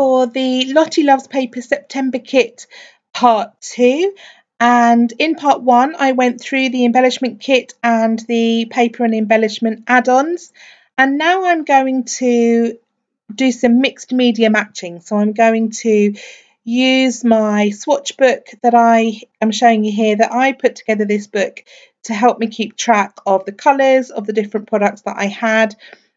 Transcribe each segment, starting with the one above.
for the Lottie Loves Paper September kit part two. And in part one, I went through the embellishment kit and the paper and embellishment add-ons. And now I'm going to do some mixed media matching. So I'm going to use my swatch book that I am showing you here that I put together this book to help me keep track of the colours of the different products that I had.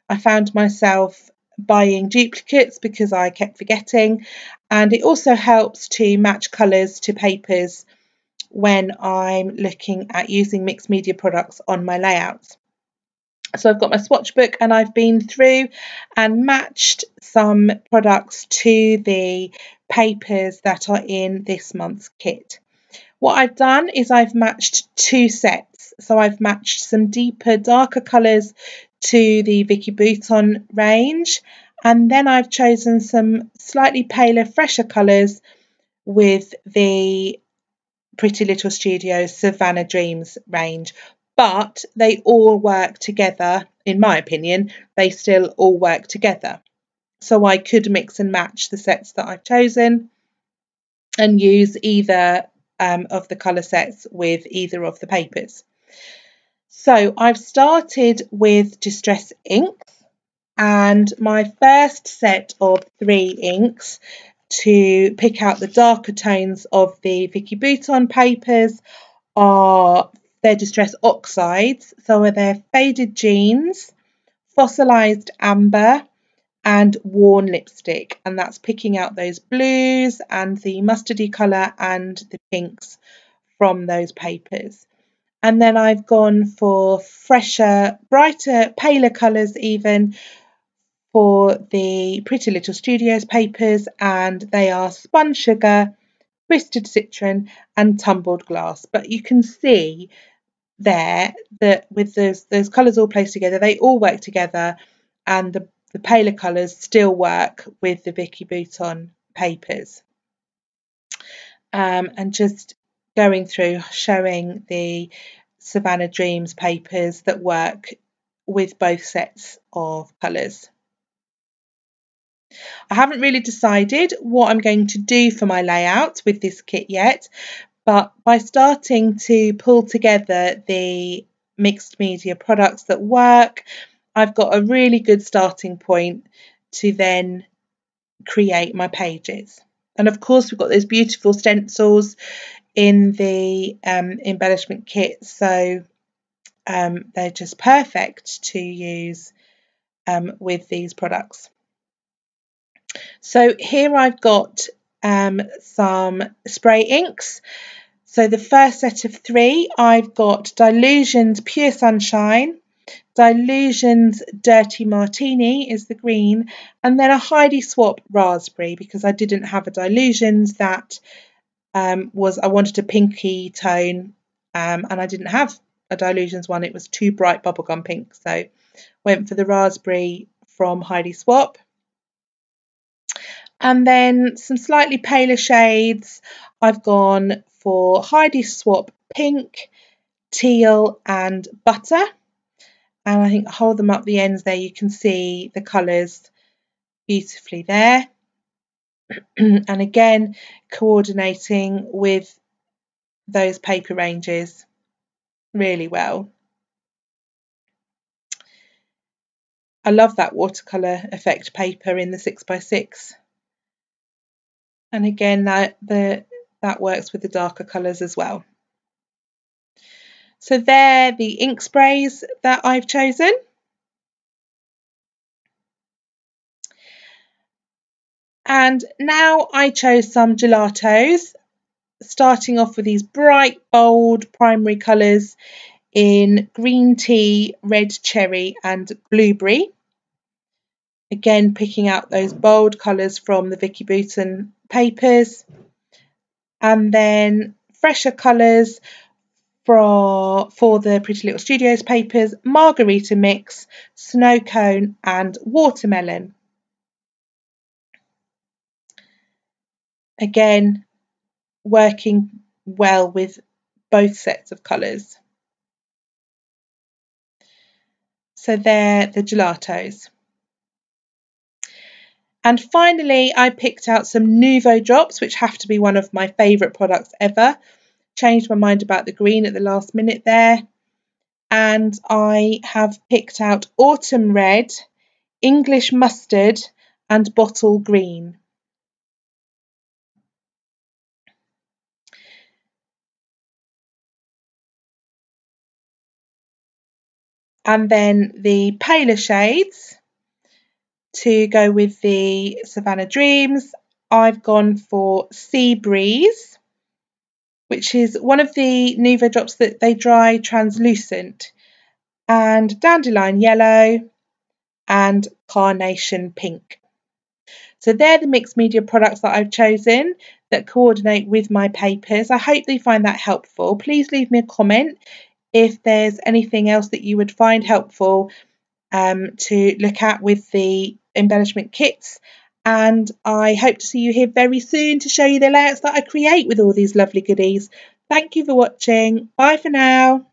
I found myself buying duplicates because I kept forgetting and it also helps to match colours to papers when I'm looking at using mixed media products on my layouts. So I've got my swatch book and I've been through and matched some products to the papers that are in this month's kit. What I've done is I've matched two sets. So I've matched some deeper, darker colours to the Vicki Boutin range. And then I've chosen some slightly paler, fresher colours with the Pretty Little Studios Savannah Dreams range. But they all work together, in my opinion, they still all work together. So I could mix and match the sets that I've chosen and use either um, of the colour sets with either of the papers. So I've started with Distress inks and my first set of three inks to pick out the darker tones of the Vicki Boutin papers are their Distress Oxides. So they're Faded Jeans, Fossilized Amber and Worn Lipstick. And that's picking out those blues and the mustardy colour and the pinks from those papers. And then I've gone for fresher, brighter, paler colours even for the Pretty Little Studios papers and they are Spun Sugar, Twisted Citron and Tumbled Glass. But you can see there that with those, those colours all placed together, they all work together and the, the paler colours still work with the Vicki Boutin papers. Um, and just going through showing the Savannah Dreams papers that work with both sets of colours. I haven't really decided what I'm going to do for my layout with this kit yet, but by starting to pull together the mixed media products that work, I've got a really good starting point to then create my pages. And of course, we've got those beautiful stencils in the um, embellishment kit. So um, they're just perfect to use um, with these products. So here I've got um, some spray inks. So the first set of three, I've got Dylusions Pure Sunshine, Dylusions Dirty Martini is the green, and then a Heidi Swapp Raspberry because I didn't have a Dylusions that um, was I wanted a pinky tone um, and I didn't have a Dylusions one. It was too bright bubblegum pink. So went for the raspberry from Heidi Swapp. And then some slightly paler shades. I've gone for Heidi Swapp Pink, Teal and Butter. And I think hold them up the ends there, you can see the colours beautifully there. and again coordinating with those paper ranges really well. I love that watercolour effect paper in the 6x6 and again that the that works with the darker colours as well. So they're the ink sprays that I've chosen. And now I chose some gelatos, starting off with these bright, bold primary colours in green tea, red cherry and blueberry. Again, picking out those bold colours from the Vicki Boutin papers. And then fresher colours for, for the Pretty Little Studios papers, Margarita Mix, Snow Cone and Watermelon. Again, working well with both sets of colours. So they're the gelatos. And finally, I picked out some Nuvo drops, which have to be one of my favourite products ever. Changed my mind about the green at the last minute there. And I have picked out Autumn Red, English Mustard, and Bottle Green. And then the paler shades to go with the Savannah Dreams, I've gone for Sea Breeze, which is one of the Nuvo drops that they dry translucent, and Dandelion Yellow and Carnation Pink. So they're the mixed media products that I've chosen that coordinate with my papers. I hope you find that helpful. Please leave me a comment if there's anything else that you would find helpful um, to look at with the embellishment kits and I hope to see you here very soon to show you the layouts that I create with all these lovely goodies. Thank you for watching. Bye for now.